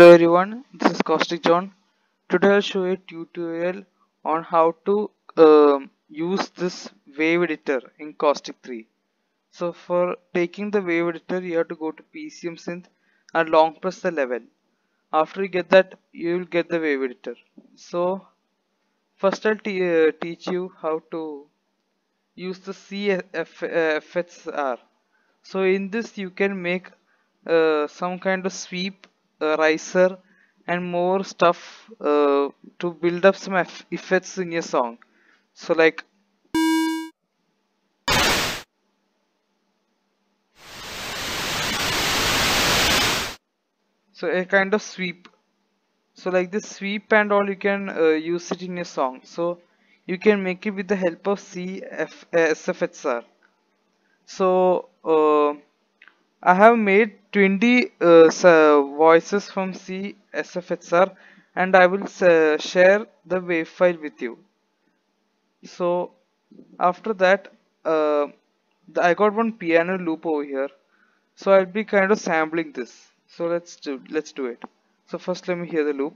Hello everyone, this is Caustic John. Today I'll show a tutorial on how to um, use this wave editor in Caustic 3. So for taking the wave editor you have to go to PCM synth and long press the level. After you get that you will get the wave editor. So first I'll uh, teach you how to use the CFSR. So in this you can make uh, some kind of sweep uh, riser and more stuff uh, to build up some effects in your song. So like so a kind of sweep. So like this sweep and all you can uh, use it in your song. So you can make it with the help of CF, SFXR so uh, I have made 20 uh, voices from C SFXR and I will uh, share the wave file with you. So after that uh, I got one piano loop over here. So I'll be kind of sampling this. So let's do let's do it. So first let me hear the loop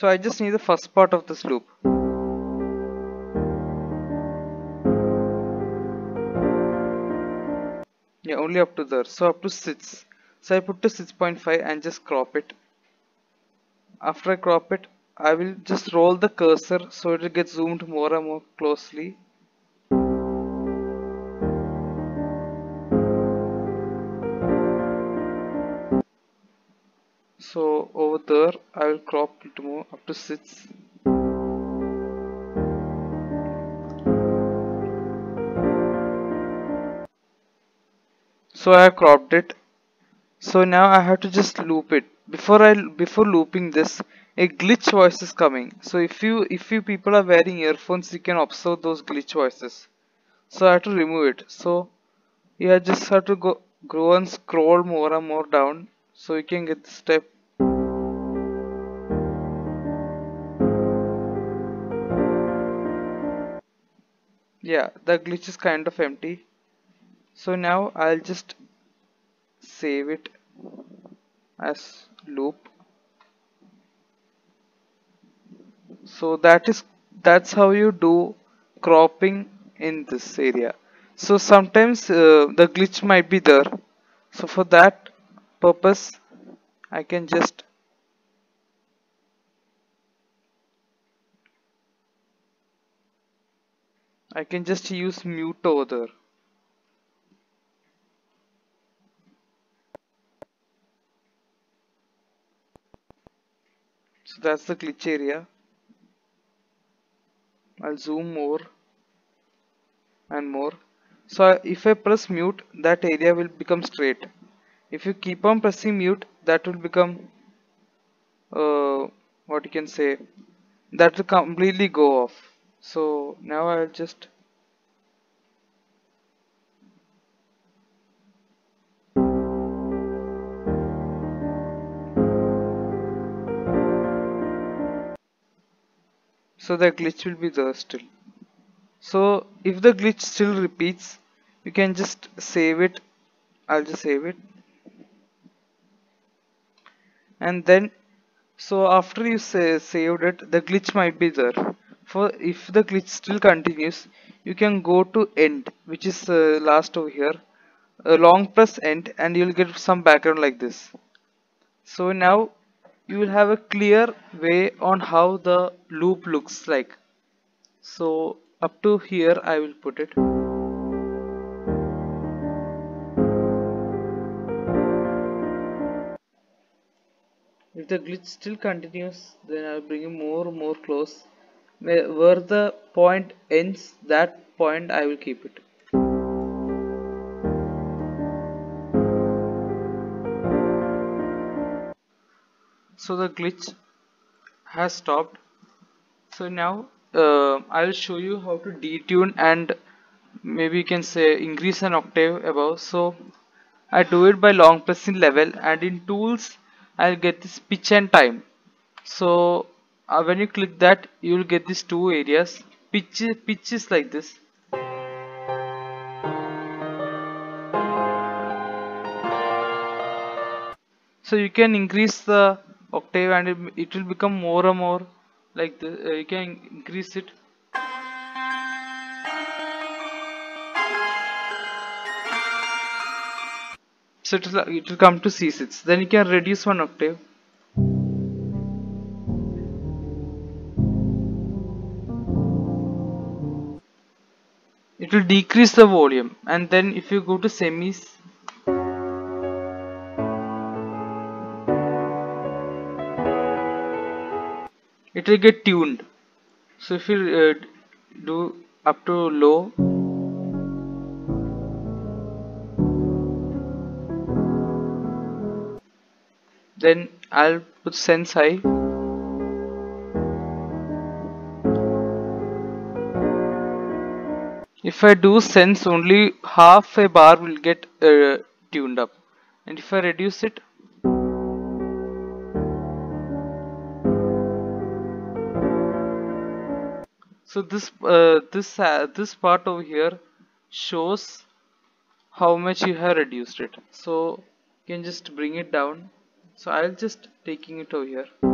So I just need the first part of this loop. Yeah, only up to there. So up to 6. So I put to 6.5 and just crop it. After I crop it, I will just roll the cursor so it gets zoomed more and more closely. So over there I will crop it more up to 6 so I have cropped it. So now I have to just loop it. Before I before looping this a glitch voice is coming. So if you if you people are wearing earphones you can observe those glitch voices. So I have to remove it. So you just have to go grow and scroll more and more down so you can get the step yeah the glitch is kind of empty. So now I'll just save it as loop. So that is that's how you do cropping in this area. So sometimes uh, the glitch might be there. So for that purpose I can just I can just use mute over there. So that's the glitch area. I'll zoom more and more. So if I press mute, that area will become straight. If you keep on pressing mute, that will become uh, what you can say that will completely go off so now I'll just so the glitch will be there still. So if the glitch still repeats you can just save it. I'll just save it. And then so after you say saved it the glitch might be there for if the glitch still continues you can go to end which is uh, last over here. A long press end and you'll get some background like this. So now you will have a clear way on how the loop looks like. So up to here I will put it. If the glitch still continues then I'll bring it more and more close where the point ends that point I will keep it. So the glitch has stopped. So now uh, I will show you how to detune and maybe you can say increase an octave above. So I do it by long pressing level and in tools I'll get this pitch and time. So uh, when you click that you will get these two areas. Pitch like this. So you can increase the octave and it, will become more and more like this uh, you can increase it. So it will come to C6 then you can reduce one octave it will decrease the volume. And then if you go to semis it will get tuned. So if you uh, do up to low then I'll put cents high if I do cents only half a bar will get uh, tuned up. And if I reduce it? So this uh, this uh, this part over here shows how much you have reduced it. So you can just bring it down. So I'll just taking it over here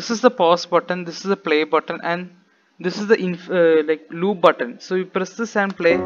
this is the pause button this is the play button and this is the uh, like loop button. So you press this and play.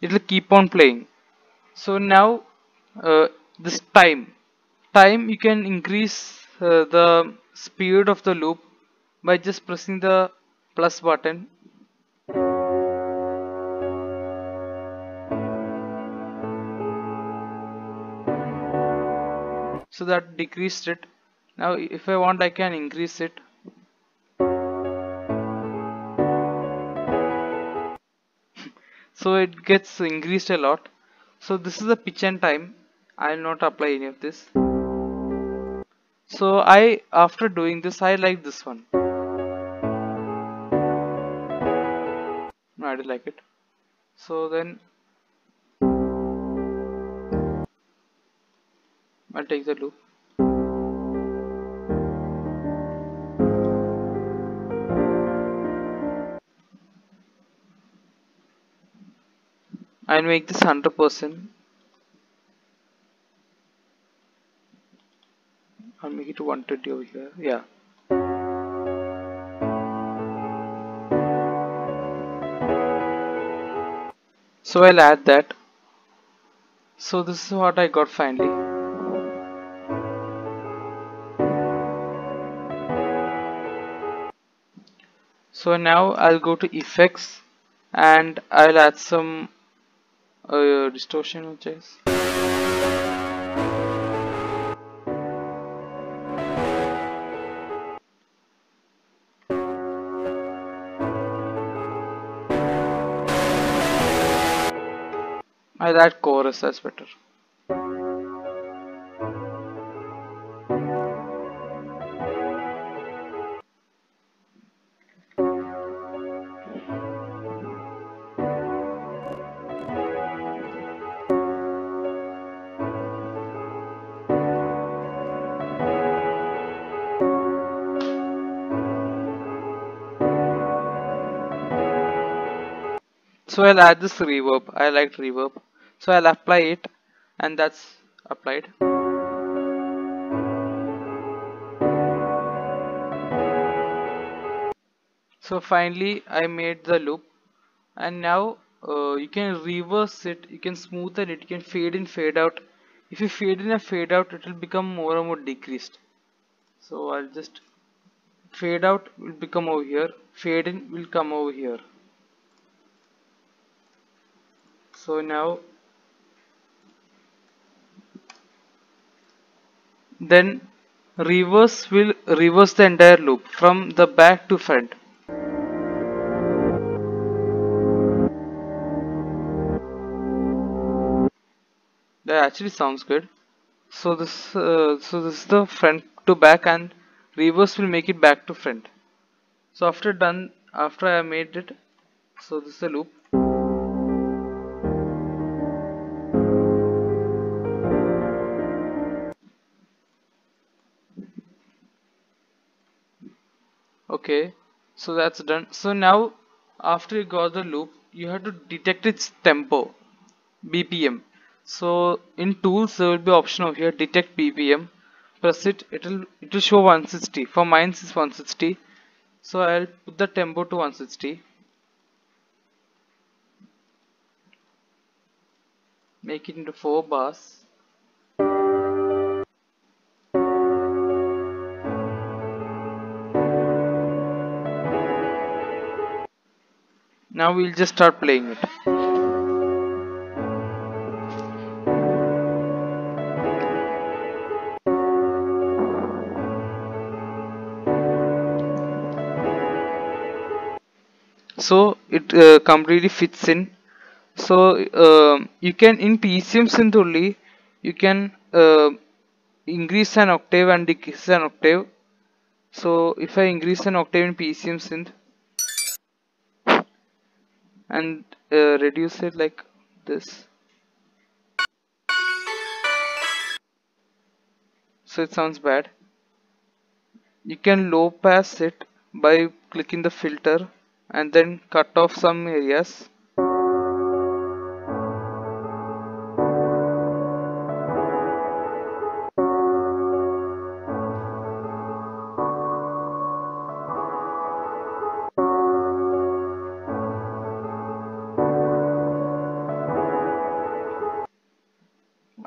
It will keep on playing. So now uh, this time. Time you can increase uh, the speed of the loop by just pressing the plus button so that decreased it. Now if I want I can increase it. So it gets increased a lot. So this is the pitch and time. I'll not apply any of this. So I after doing this I like this one. I don't like it. So then I'll take the loop. I'll make this 100% I'll make it 120 over here. Yeah. So I'll add that. So this is what I got finally so now I'll go to effects and I'll add some uh, distortion which is I'll add chorus that's better so I'll add this reverb. I like reverb. So I'll apply it and that's applied. So finally I made the loop. And now uh, you can reverse it. You can smoothen it. You can fade in fade out. If you fade in and fade out it will become more and more decreased. So I'll just fade out will become over here. Fade in will come over here so now then reverse will reverse the entire loop from the back to front. That actually sounds good. So this uh, so this is the front to back and reverse will make it back to front. So after done after I made it so this is a loop. So that's done. So now after you got the loop you have to detect its tempo BPM so in tools there will be option over here detect BPM press it it will it will show 160 for mine is 160 so I'll put the tempo to 160 make it into 4 bars now we'll just start playing it. So it uh, completely fits in. So uh, you can in PCM synth only you can uh, increase an octave and decrease an octave. So if I increase an octave in PCM synth and uh, reduce it like this. So it sounds bad. You can low pass it by clicking the filter and then cut off some areas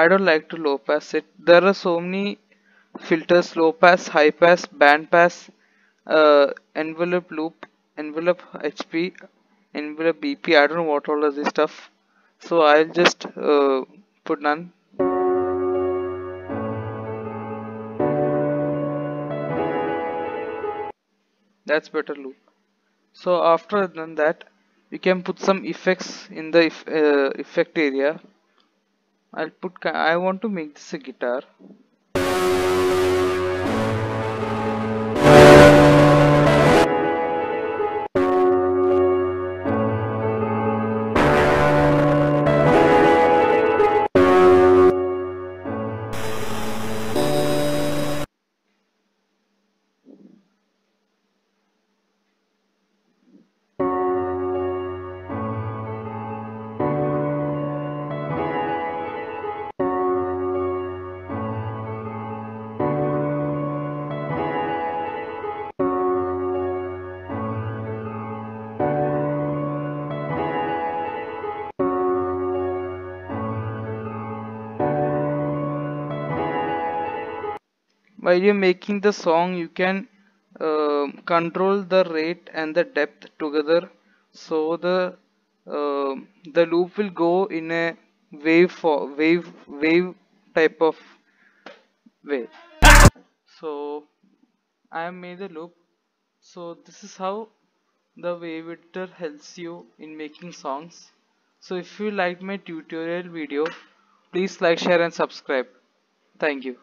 I don't like to low pass it. There are so many filters low pass, high pass, band pass, uh, envelope loop, envelope HP, envelope BP. I don't know what all of this stuff. So I'll just uh, put none. That's better loop. So after done that, we can put some effects in the uh, effect area I'll put I want to make this a guitar while you're making the song you can uh, control the rate and the depth together. So the uh, the loop will go in a wave for wave wave type of way. So I have made the loop. So this is how the wave editor helps you in making songs. So if you like my tutorial video please like share and subscribe. Thank you